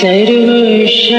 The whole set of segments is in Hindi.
सर्वशक्तिमते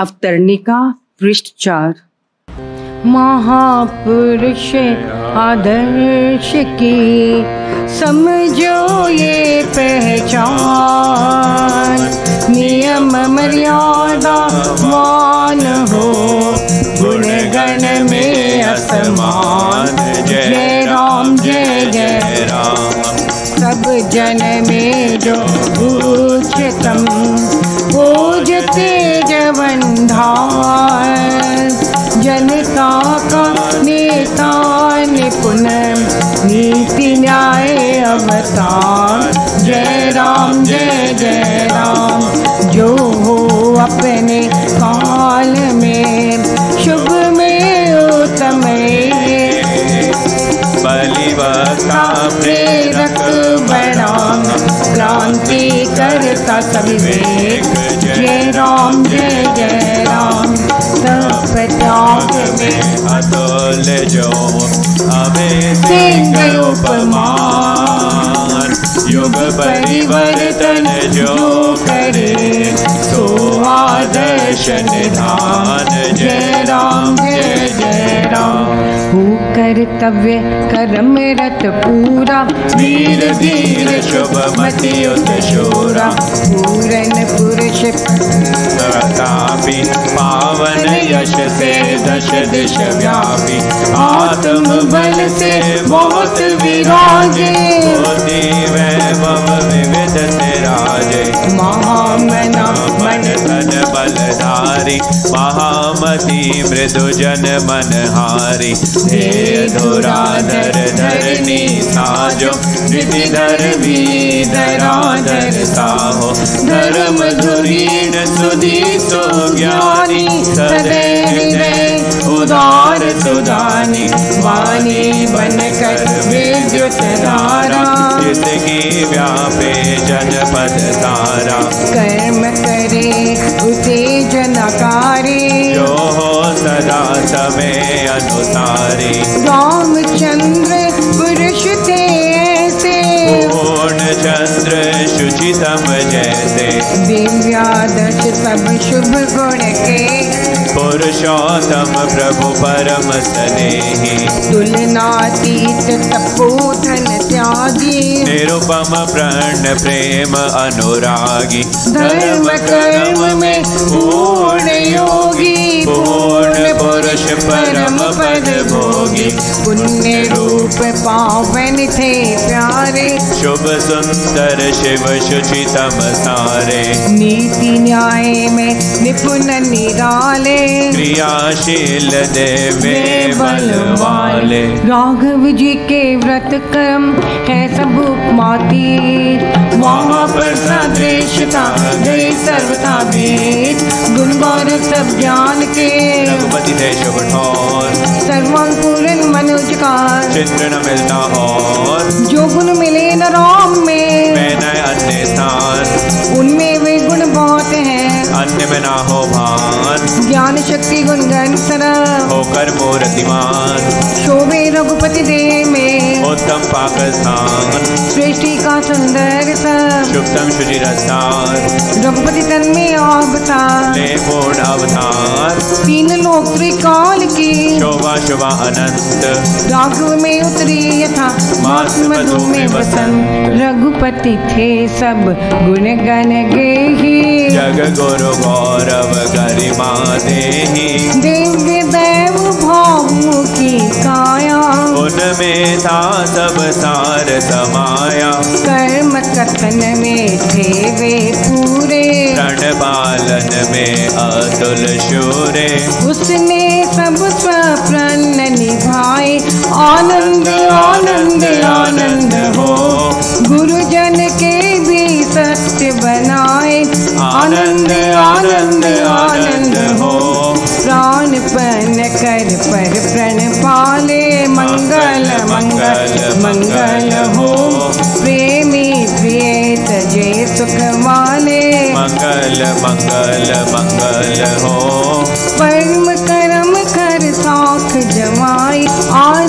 अवतरणिका पृष्ठ चार महापुरुष आदर्श की, समझो ये पहचान। नियम मर्यादा मान हो गुण गण में असमान। जय राम, जय जय राम। सब जन में जो न्याय जय राम जय जय राम। जो हो अपने काल में शुभ में उत्तम प्रेरक बड़ा क्रांति करता सविवेक जय राम जय जय राम। सब त्याग में अतुल जो हमें सिंह उपमान युग परिवर्तन जो करे सो आदर्श निधान जय राम जय जय राम हो कर्तव्य कर्म रत पूरा। वीर धीर शुभ शूरा। पूरन पुरुष। तथापि पावन यश से दश दिश व्यापी। आत्म बल से बहुत विराजे। मोती वैभव विविध से राजे। महामना मन तन बलधारी। महामती मृदु जन मनहारी ध्येय धुराधर धरणी साजो निधि धर्मी धराधर साहो धर्म धुरीन सुधी सो ज्ञानी सदैव उदार सुदानी। वाणी बन कर विद्युत धारा। जिसकी व्यापे जनपद तारा। कर्म करे उसे जनकारे हो सदा समय अनुसारी। रामचंद्र पुरुष थे ऐसे। पूर्ण चंद्र शुचितम जैसे। दिव्यादश सब शुभ गुण के। पुरुषोत्तम प्रभु परम स्नेही। तुलनातीत तपोधन त्यागी। निरुपम प्रण प्रेम अनुरागी। धर्म कर्म में पूर्ण योगी। पुरुष परम पद भोगी पुण्य रूप पावन थे प्यारे। शुभ सुंदर शिव शुचितम सारे नीति न्याय में निपुण निराले। क्रियाशील देवे बल वाले राघव जी के व्रत कर्म है सब उपमाती वहाँ पर सदृशता गई सर्वथा भेद गुण सब ज्ञान के। रघुपति थे शुभ सर्वं पूर्ण मनुज का चित्र न मिलता और जो गुण मिले न राम में मैं न अन्य स्थान उनमें वे गुण बहुत अन्य में ना हो भान। ज्ञान शक्ति गुण गण सरम होकर मूर्तिमान। शोभे रघुपति देह में। उत्तम पाकिस्तान सृष्टि का सुंदर सब शुभतम शुचि रसार रघुपति तन में आवता ले पूर्ण अवतार। तीन लोक त्रिकाल की। शोभा शुभा अनंत। राघव में उतरी यथा। मास मधु में वसंत। रघुपति थे सब गुण गण गेही। जग गुरु गौरव गरिमा देही। दिव्य देव भावों की काया। उनमें था सब सार समाया। कर्म कथन में थे वे पूरे। रण पालन में अतुल शूरे। उसने सब स्वप्न निभाए। आनंद आनंद आनंद। आनंद आनंद आनंद हो। प्राण पन कर पर प्रण पाले मंगल मंगल मंगल हो। प्रेमी प्रिय तजे सुख वाले मंगल मंगल मंगल हो। परम कर्म कर साख जमाई। आज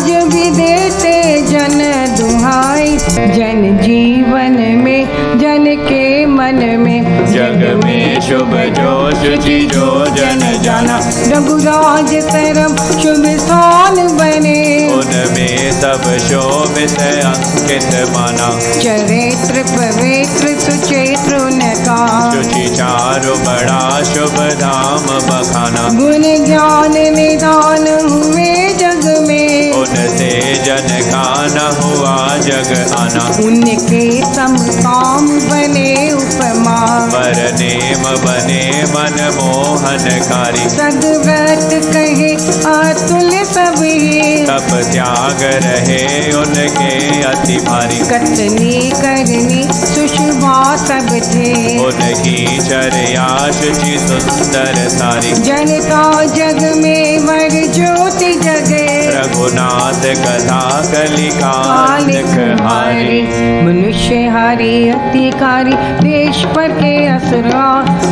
जग में शुभ जो शुचि जो जन। जाना रघुराज तरम शुभ स्थान बने। उनमें सब शोभित अंकित माना। चरित्र पवित्र सुचेत्र उनका शुचि चारु बड़ा शुभ धाम बखाना। गुण ज्ञान निदान हुए में जन का न हुआ जग आना। उनके सम काम बने उपमा। वर नेम बने मन मोहनकारी सदव्रत कहे अतुल्य सभी। तप त्याग रहे उनके अति भारी। कतनी करनी सुषमा सब थे। उनकी चर्या शुचि सुंदर सारी। जनता जग में वर ज्योति जगे। रघुनाथ कथा कलिकालिक हारी। मनुष्य हारी अतिकारी देश पर के असुरा।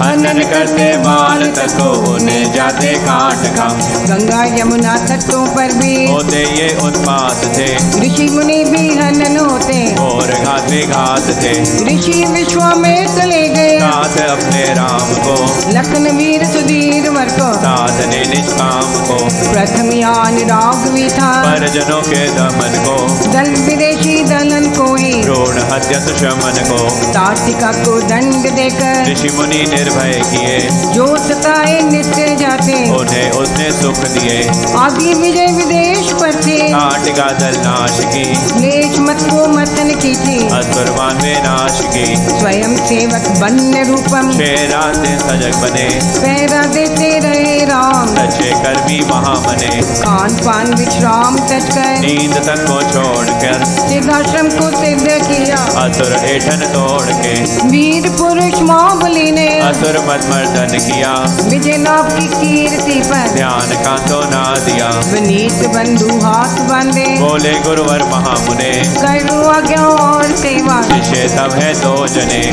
हनन करते बाल तको उन्हें जाते काट खा गंगा यमुना तटों पर भी। होते ये उत्पात थे। ऋषि मुनि भी हनन होते। और घात घात थे। ऋषि विश्व में चले गए। साथ अपने राम को। लखन वीर सुधीर वर को। साधने निष्काम को। प्रथम यान राघवी था परिजनों के दमन को दल विदेशी दलन को ही द्रोण हत्या सुशमन को। तार्तिका को दंड देकर ऋषि मुनि निर्भय किए जो सताए नित्य जाते। उन्हें उसने सुख दिए। आदि विजय विदेश पर थे। नाटिका दल नाश की क्लेश मत को मथन की थी असुरवान में नाश की। स्वयं सेवक बन्य रूपम। शेरा से सजग बने। पैरा देते रहे राम। सच्चे कर्मी महामने। खान पान विश्राम तज कर नींद तक को छोड़कर सिद्धाश्रम को सिद्ध किया। असुर ऐठन तोड़ के वीर पुरुष महाबली ने असुर मत मर्दन किया। विजय लाभ की कीर्ति पर ध्यान का तो ना दिया। विनीत बंधु हाथ बांधे। बोले गुरुवर महामुने करो आज्ञा और सेवा। शिष्य सब है दो जने।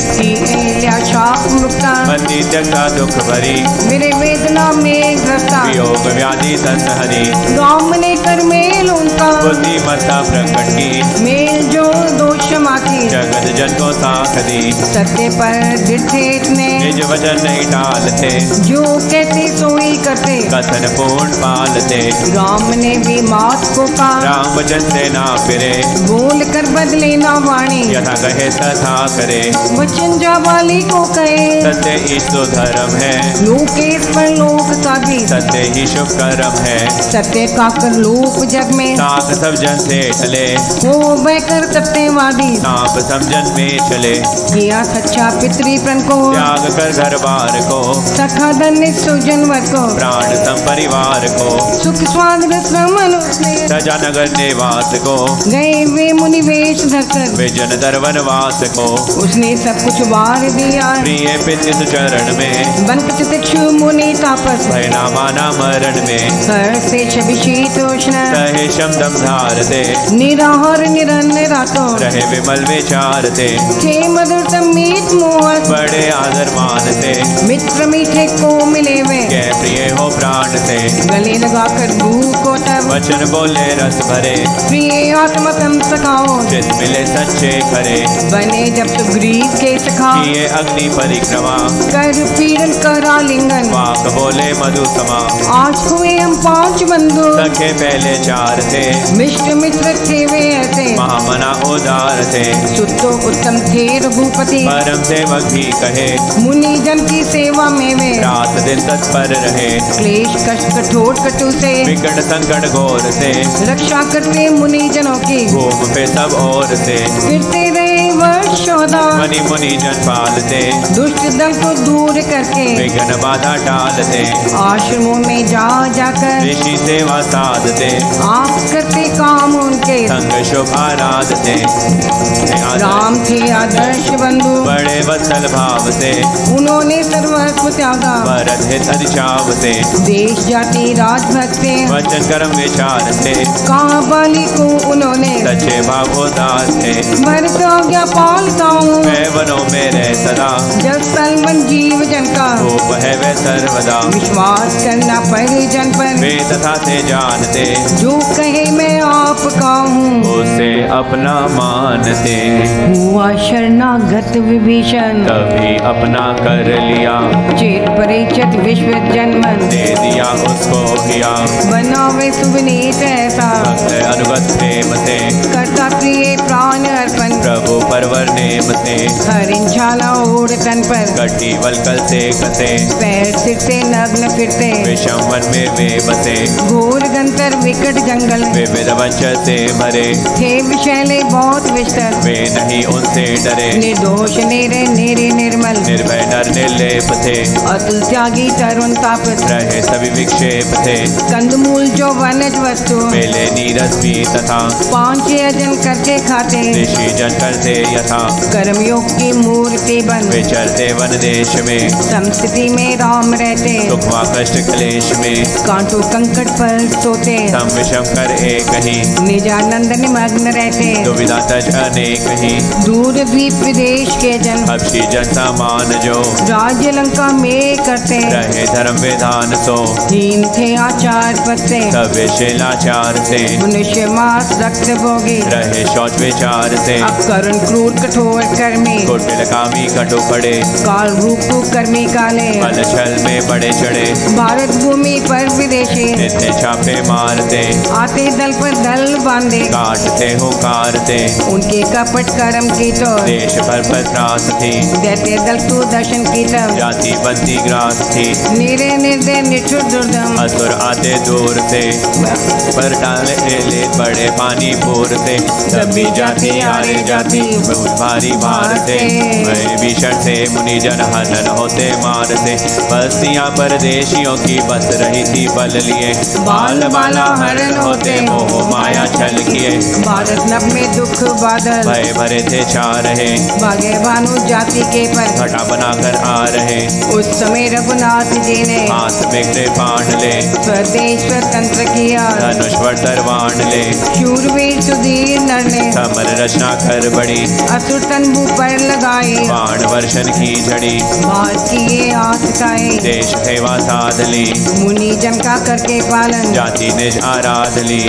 शाप मुक्ता। बंदी जगता दुख भरी। मेरे वेदना में वियोग व्याधि संहरी गाँव ने कर मेल मता प्रकट की। मेल जो दो की। जगत जन को साख दी सत्य पर दृढ़ इतने निज वचन नहीं टालते। जो कहते सोई करते। कथन पूर्ण पालते। राम ने भी मात को कहा। राम वचन से ना फिरे। बोल कर बदले ना वाणी। यथा कहे तथा करे। वचन जावाली को कहे। सत्य ईश्व धर्म है। लोकेश पर लोक का भी सत्य ही शुभ कर्म है। सत्य का कर लोक जग में। साख सब जन से चले हो बहकर सत्यवादी। सांप समझन में चले। किया सच्चा पितृपन को। त्याग कर घर बार को। सखा धन्य सुजनवर को। प्राण सम परिवार को। सुख स्वाद रमन सजा नगर निवास को। गए वे मुनि वेश धरकर। विजन दरवन वास को। उसने सब कुछ वार दिया। प्रिय पितिस चरण में। बनकट दिक्षु मुनि तापस। भय ना मरण में। कर से छवि शीतोष्ण सहे शम दम धारते निराहार निरन्य रातों। रहे विमल विचारते। थे मधुर मीत मोहक बड़े आदर मानते। मित्र मीठे को मिले वे। कै प्रिय हो प्राण से। गले लगाकर भू को तब। वचन बोले रस भरे। प्रिय आत्मा तम सखाओ। चित मिले सच्चे खरे। बने जब तुम सुग्रीव के सखा। किए अग्नि परिक्रमा। कर पीड़न करा लिंगन वाक बोले मधु समा। आज हुए हम पाँच बंधु सखे पहले चार थे मिष्ट मित्र थे वे ऐसे। महामना उदार थे। सुतो उत्तम थे रघुपति परम सेवक भी कहे। मुनि जन की सेवा में वे। रात दिन तत्पर रहे। क्लेश कष्ट कठोर कटु से। विकट संकट घोर से। रक्षा करते मुनि जनों की। घूम पे सब और से। फिरते रहे वर्षोदा मनि मुनि जन पालते। दुष्ट दल को दूर करके। विघ्न बाधा टालते। आश्रमों में जा जाकर। ऋषि सेवा साधते। आप करते काम उनके। संग शुभ आराधते राम थे आदर्श बंधु। बड़े वत्सल भाव से। उन्होंने सर्वस्व त्यागा। भरत हित से। देश जाति राजभक्त से वचन कर्म विचार से। कहा बाली को उन्होंने। सच्चे भागोदास थे भरत आज्ञा पालता हूँ। मैं वनों में रह सदा। जब सलमन जीव जन का रूप है वे सर्वदा। विश्वास करना परिजन पर। वे तथा से जानते। जो कहे आपका हूँ उसे अपना मानते। हुआ शरणागत विभीषण। तभी अपना कर लिया। चेत परिचित विश्व जन्मन। दे दिया उसको किया। बनावे सुविनीत ऐसा। अनुगत प्रेम से। करता प्रिय प्राण अर्पण। प्रभु परवर नेम से। हर छाला ओढ़ तन पर। कटी वलकल से कसे। पैर सिर से नग्न फिरते। विषम वन में वे बसे। घोर गंतर विकट जंगल। विविध से भरे थे विषैले बहुत विस्तर। वे नहीं उनसे डरे। निर्दोष नेरे नेरे निर्मल। निर्भय डर निर्लेप थे। अतुल त्यागी तरुण तापस। रहे सभी विक्षेप थे। कंदमूल जो वनज वस्तु। मेले नीरस भी तथा। पाँच अजन करके खाते। ऋषि जन करते यथा। कर्मयोग की मूर्ति बन। विचरते वन देश में। संस्कृति में राम रहते। सुखवा कष्ट क्लेश में। कांटो कंकट पर सोते। सम विषम कर एक ही। निजानंद निमग्न रहते दुविधा तज अनेक ही दूर भी विदेश के जन अक्षी जन समान जो। राज्य लंका में करते रहे धर्म विधान सो। हीन थे आचार पत्ते सब शिलाचार से। मनुष्य मास रक्त भोगी रहे शौच विचार से। अब करुण क्रूर कठोर कर्मी कुटिल कामी कटु पड़े। काल रूप कर्मी काले फल छल में बड़े चढ़े। भारत भूमि पर विदेशी नित्य छापे मारते। आते दल पर दल बांधे। काटते हो कारते उनके कपट कर्म की तो देश भर पर त्रास थी। देते दल तू दर्शन की तब जाति बंदी ग्रास थी। निरे निर्दय निठुर दुर्दम। असुर आते दूर से। पर डाले ले बड़े पानी पूर से। सभी जाति हारे जाति। बहुत भारी भार से। भय भीषण से मुनि जन हनन होते मार से। बस्तियाँ परदेशियों की बस रही थी बल लिए। बाल बाला हरण होते। मोह माया छल किए। भारत नभ में दुख बादल। भय भरे थे छा रहे। भागे भानु जाति के पर। घटा बनाकर आ रहे। उस समय रघुनाथ जी ने हाथ बिगड़े बाँध ले। स्वदेश स्वतंत्र किया। धनुष पर तरवान ले। शूरवीर सुधीर नर ने समर रचना कर बड़ी। असुर तंबू पर लगाए। बाण वर्षन की झड़ी। भारत की ये आस्ताए देश सेवा साध ली। मुनि जन का करके पालन। जाति ने आराध ली।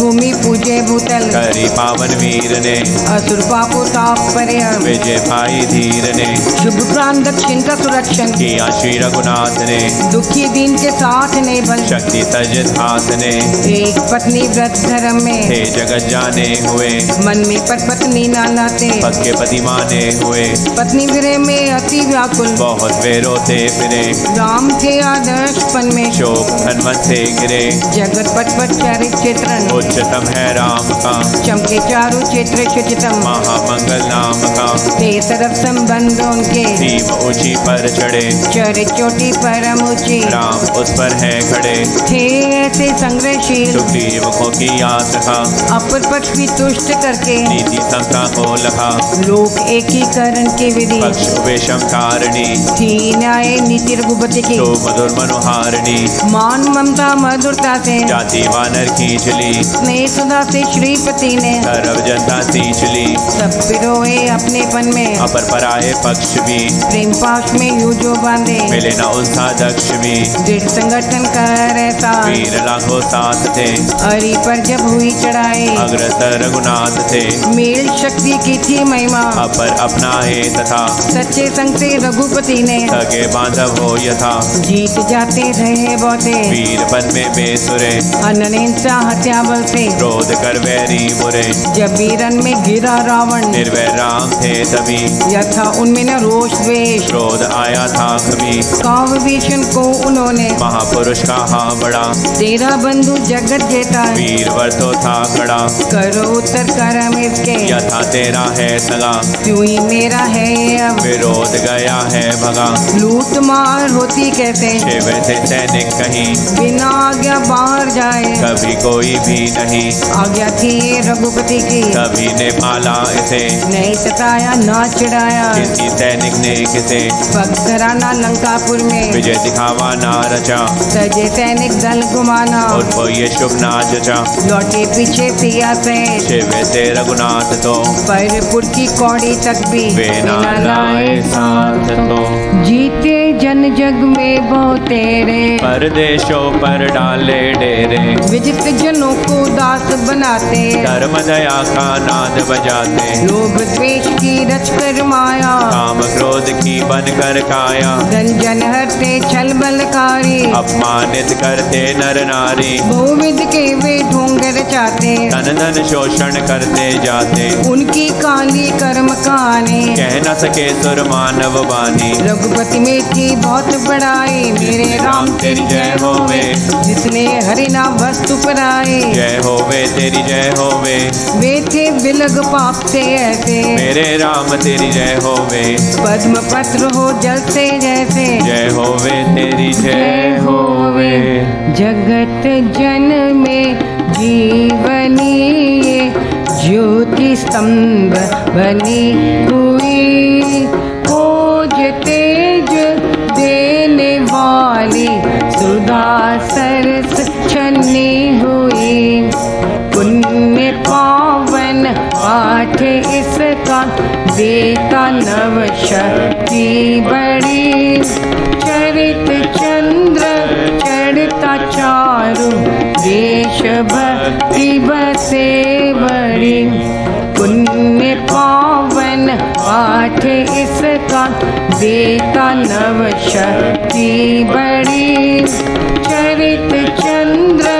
पितृभूमि पूजे भूतल। करी पावन वीर ने असुर पापो ताप परे विजय भाई धीर ने शुभ प्राण दक्षिण का सुरक्षण किया श्री रघुनाथ ने दुखी दिन के साथ ने बल। शक्ति सजित हाथ ने एक पत्नी व्रत धर्म में। थे जगत जाने हुए। मन में पर पत्नी ना लाते पक्के पति माने हुए। पत्नी विरह में अति व्याकुल। बहुत वे रोते फिरे। राम के आदर्श पन में। शोक हनुमत से गिरे। जगत पट पट चरित चित्रण उच्चतम है राम का। चमके चारों चित्र शुचितम महामंगल नाम का। ते तरफ़ संबंध उनके। सीम ऊँची पर चढ़े। चर चोटी परम ऊँची। राम उस पर है खड़े। थे ऐसे संग्रहशील सुग्रीव को की आस था अपर पक्ष भी तुष्ट करके। नीति संता को लखा लोक एकीकरण की विधि। पक्ष वेशम कारिणी। थी न्याय नीति रघुपति की। तो मधुर मनोहारिणी। मान ममता मधुरता से। जाति वानर की ली स्नेह सुधा से श्रीपति ने सर्व जनता सींच ली सब पिरोए अपनेपन में। अपर पराये पक्ष भी। प्रेम पाश में यू जो बांधे। मिले न उनसा दक्ष भी। दृढ़ संगठन कर रहता वीर लाखों साथ थे। हरि पर जब हुई चढ़ाई। अग्रसर रघुनाथ थे। मेल शक्ति की थी महिमा। अपर अपनाए तथा। सच्चे संग से रघुपति ने। सगे बांधव हो यथा। जीत जाते रहे बहुते। वीर बन में बेसुरे। अनहिंसा हत्या बल से क्रोध कर वैरी बुरे जब वीरन में गिरा रावण। निर्भय राम थे तभी यथा उनमें न रोष द्वेष। क्रोध आया था कभी। काव भीषण को उन्होंने महापुरुष कहा बड़ा। तेरा बंधु जगत जेता। वीर वर्तो था खड़ा। करो उत्तर कर इसके। यथा तेरा है सगा। क्यों ही मेरा है अब? विरोध गया है भगा। लूट मार होती कैसे? शिव से सैनिक कहीं। बिना आज्ञा बाहर जाए। कभी कोई भी नहीं। आज्ञा थी रघुपति की। कभी ने पाला इसे। नहीं सताया ना चिढ़ाया। किसी सैनिक ने किसे। कराना लंकापुर में। विजय दिखावा ना रचा। सजे सैनिक दल घुमाना। उनको ये शुभ ना जचा। लौटे पीछे पिया से शिव से रघुनाथ तो। परपुर की कौड़ी तक भी। वे ना लाए साथ तो। जीते जन जग में बहु तेरे। परदेशों पर डाले डेरे। विजित जनों को दास बनाते। धर्म दया का नाद बजाते। लोभ द्वेष की रच कर माया। काम क्रोध की बन कर काया। रंजन हरते छल बलकारी। अपमानित करते नर नारी। बहुविध के वे ढोंग रचाते धन धन शोषण करते जाते। उनकी काली कर्म कहानी कह न सके सुर मानव बानी रघुपति में थी बहुत बड़ाई मेरे राम तेरी जय होवे। जिसने हरि नाम वस्तु पर आए जय होवे तेरी जय होवे। वे थे बिलग पाप से ऐसे। मेरे राम तेरी जय होवे। पद्म पत्र हो जलते जैसे। जय होवे तेरी जय होवे। जगत जन में जीवनी ज्योति स्तंभ बनी हुई। पाठ इसका नव शक्ति बड़ी। चरित चंद्र चढ़ता चारु। देश भक्ति बसे बड़ी। पुण्य पावन देता नव शक्ति बड़ी। चरित चंद्र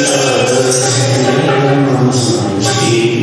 Krishna, Hare Krishna.